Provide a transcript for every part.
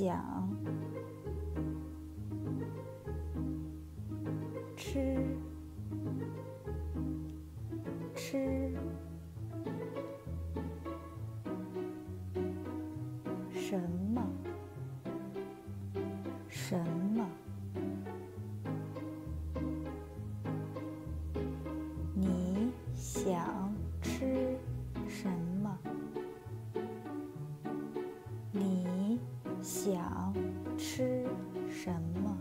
想吃吃什么？什么？你想想吃什么？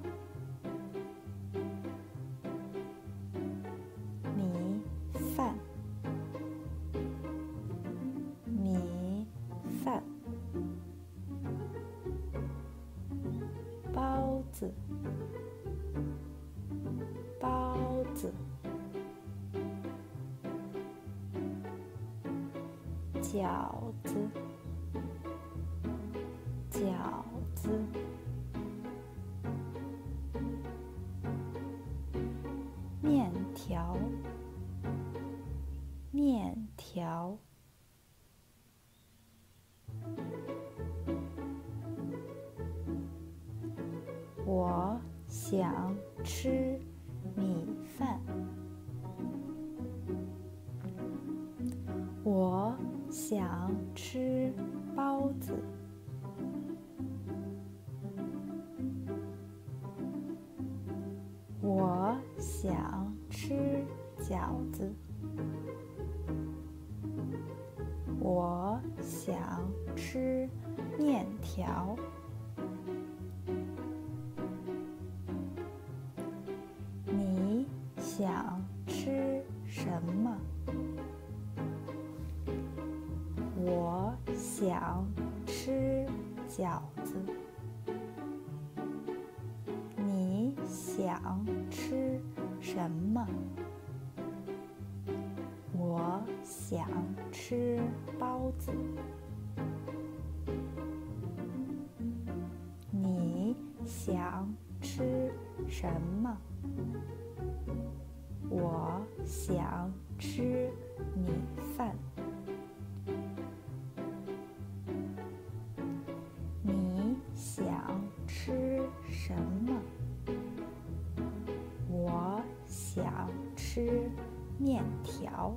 米饭，米饭，包子，包子，饺子，丝面条，面条。我想吃米饭。我想吃包子。想吃饺子。我想吃面条。你想吃什么？我想吃饺子。想吃什么？我想吃包子。你想吃什么？我想吃米饭。你想吃什么？想吃面条。